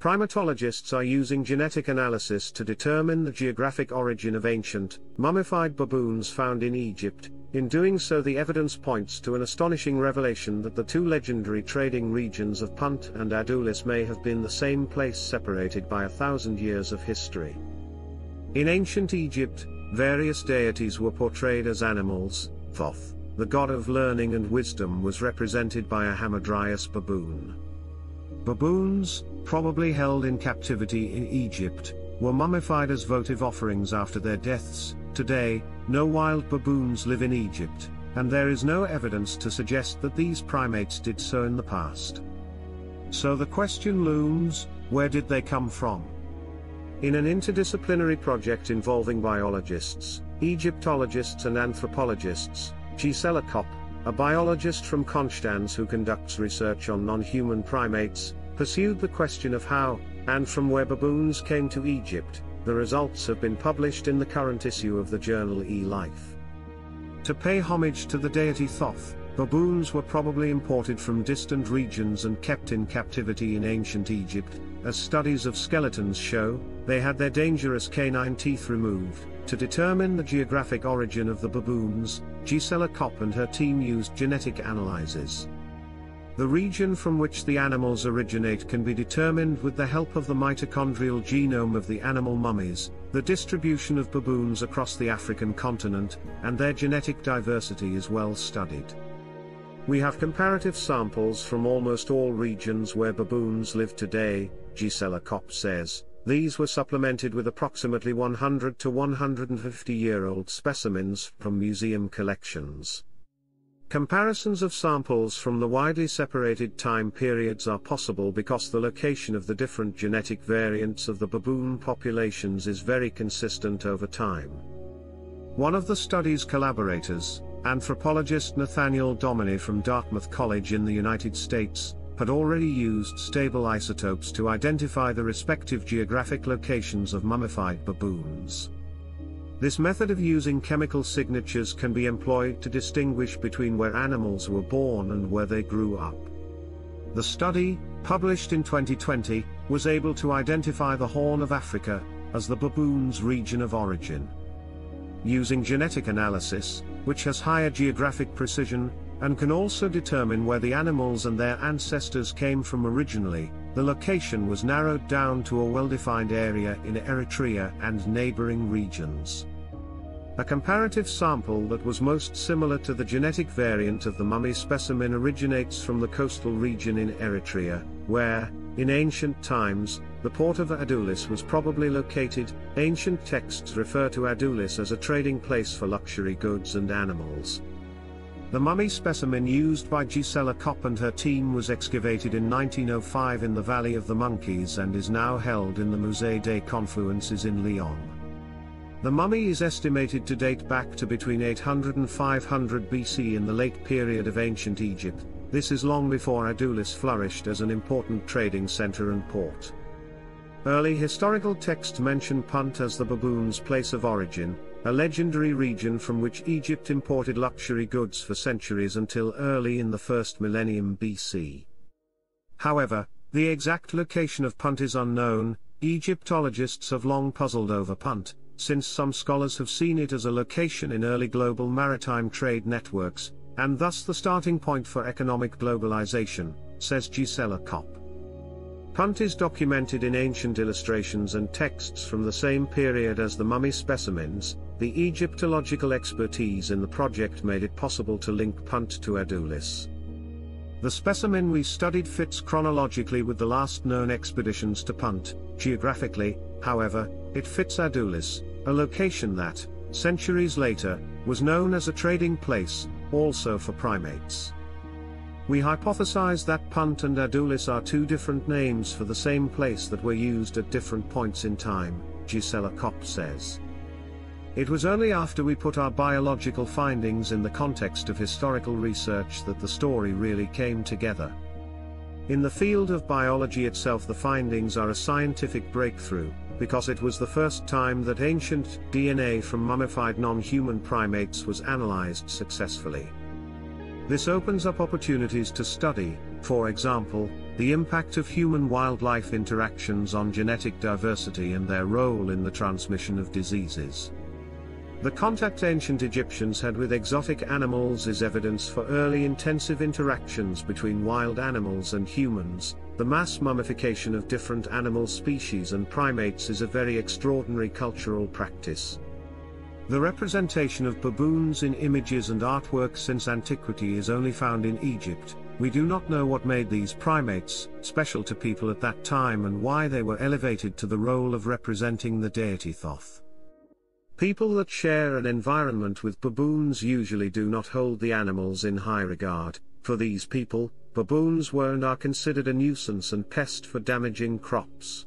primatologists are using genetic analysis to determine the geographic origin of ancient, mummified baboons found in Egypt. In doing so the evidence points to an astonishing revelation that the two legendary trading regions of Punt and Adulis may have been the same place separated by a thousand years of history. In ancient Egypt, various deities were portrayed as animals, Thoth, the god of learning and wisdom was represented by a hamadryas baboon. Baboons, probably held in captivity in Egypt, were mummified as votive offerings after their deaths. Today, no wild baboons live in Egypt, and there is no evidence to suggest that these primates did so in the past. So the question looms, where did they come from? In an interdisciplinary project involving biologists, Egyptologists and anthropologists, Gisela Kopp, a biologist from Konstanz who conducts research on non-human primates, pursued the question of how, and from where baboons came to Egypt, the results have been published in the current issue of the journal eLife. To pay homage to the deity Thoth, baboons were probably imported from distant regions and kept in captivity in ancient Egypt, as studies of skeletons show, they had their dangerous canine teeth removed. To determine the geographic origin of the baboons, Gisela Kopp and her team used genetic analyses. The region from which the animals originate can be determined with the help of the mitochondrial genome of the animal mummies, the distribution of baboons across the African continent, and their genetic diversity is well studied. We have comparative samples from almost all regions where baboons live today, Gisela Kopp says, these were supplemented with approximately 100 to 150 year old specimens from museum collections. Comparisons of samples from the widely separated time periods are possible because the location of the different genetic variants of the baboon populations is very consistent over time. One of the study's collaborators, anthropologist Nathaniel Dominy from Dartmouth College in the United States, had already used stable isotopes to identify the respective geographic locations of mummified baboons. This method of using chemical signatures can be employed to distinguish between where animals were born and where they grew up. The study, published in 2020, was able to identify the Horn of Africa as the baboon's region of origin. Using genetic analysis, which has higher geographic precision, and can also determine where the animals and their ancestors came from originally, the location was narrowed down to a well-defined area in Eritrea and neighboring regions. A comparative sample that was most similar to the genetic variant of the mummy specimen originates from the coastal region in Eritrea, where, in ancient times, the port of Adulis was probably located. Ancient texts refer to Adulis as a trading place for luxury goods and animals. The mummy specimen used by Gisela Kopp and her team was excavated in 1905 in the Valley of the Monkeys and is now held in the Musée des Confluences in Lyon. The mummy is estimated to date back to between 800 and 500 BC in the late period of ancient Egypt, this is long before Adulis flourished as an important trading center and port. Early historical texts mention Punt as the baboon's place of origin, a legendary region from which Egypt imported luxury goods for centuries until early in the first millennium BC. However, the exact location of Punt is unknown, Egyptologists have long puzzled over Punt, since some scholars have seen it as a location in early global maritime trade networks, and thus the starting point for economic globalization, says Gisela Kopp. Punt is documented in ancient illustrations and texts from the same period as the mummy specimens, the Egyptological expertise in the project made it possible to link Punt to Adulis. The specimen we studied fits chronologically with the last known expeditions to Punt, geographically, however, it fits Adulis, a location that, centuries later, was known as a trading place, also for primates. We hypothesize that Punt and Adulis are two different names for the same place that were used at different points in time, Gisela Kopp says. It was only after we put our biological findings in the context of historical research that the story really came together. In the field of biology itself the findings are a scientific breakthrough, because it was the first time that ancient DNA from mummified non-human primates was analyzed successfully. This opens up opportunities to study, for example, the impact of human-wildlife interactions on genetic diversity and their role in the transmission of diseases. The contact ancient Egyptians had with exotic animals is evidence for early intensive interactions between wild animals and humans. The mass mummification of different animal species and primates is a very extraordinary cultural practice. The representation of baboons in images and artwork since antiquity is only found in Egypt. We do not know what made these primates special to people at that time and why they were elevated to the role of representing the deity Thoth. People that share an environment with baboons usually do not hold the animals in high regard, for these people, baboons were and are considered a nuisance and pest for damaging crops.